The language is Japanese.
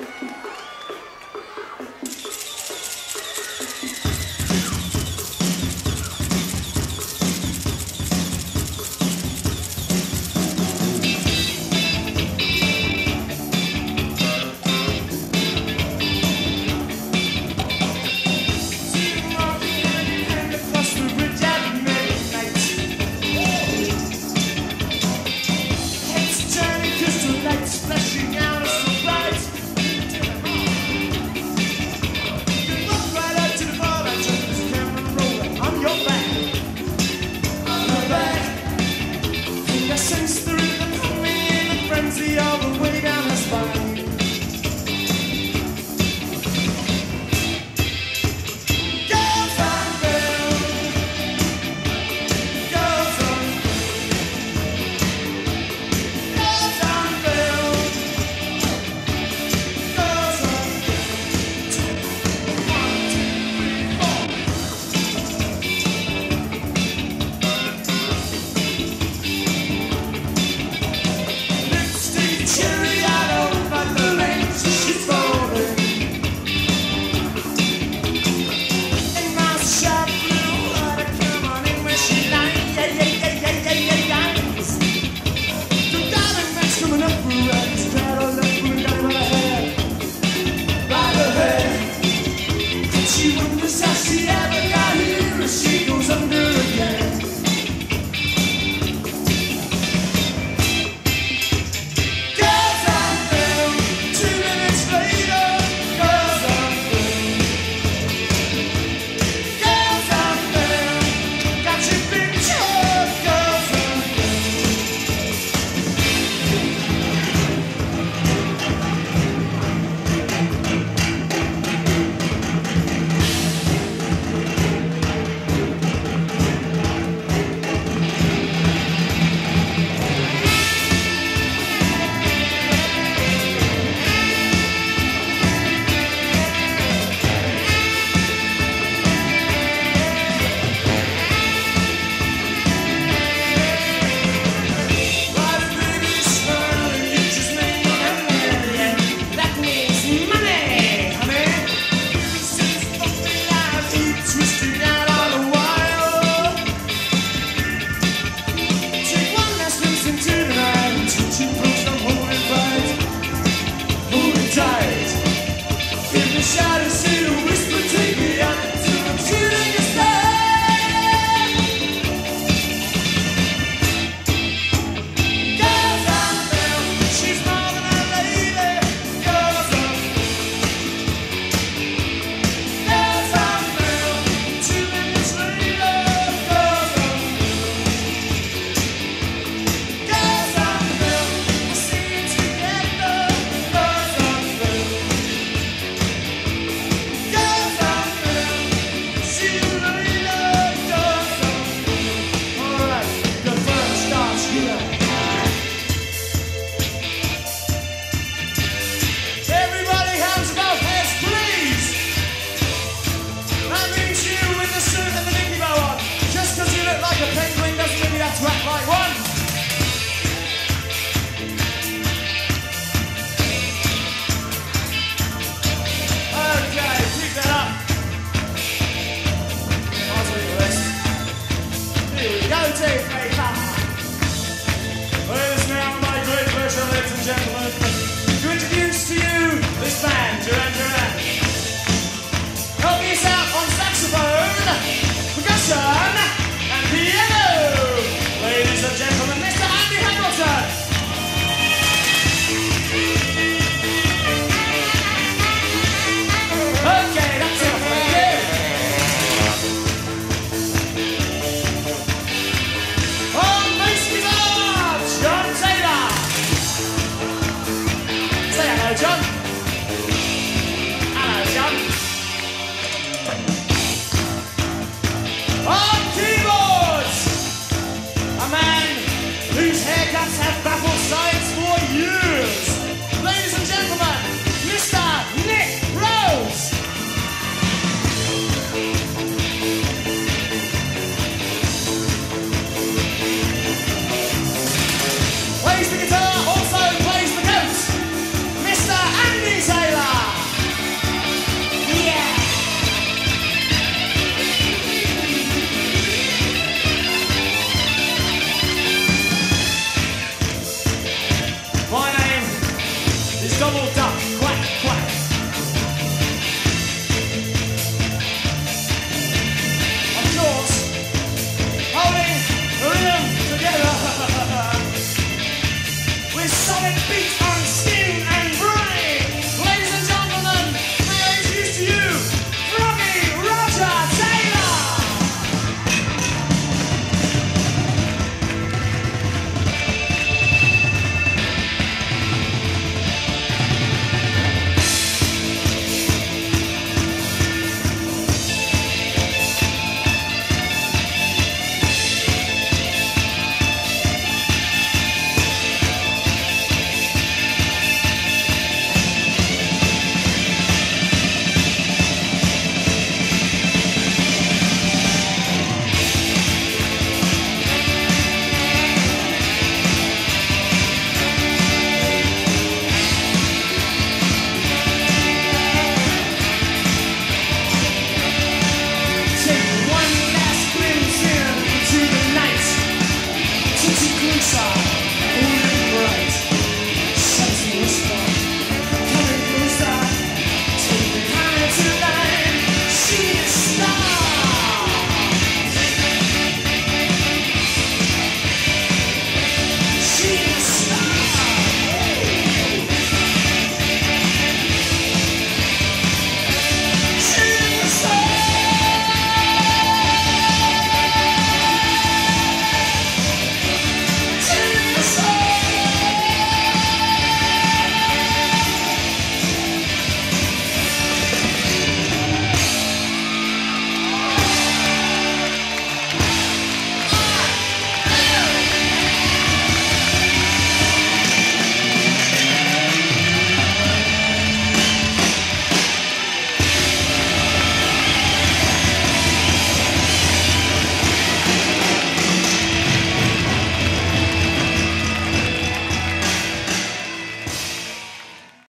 かっこいい。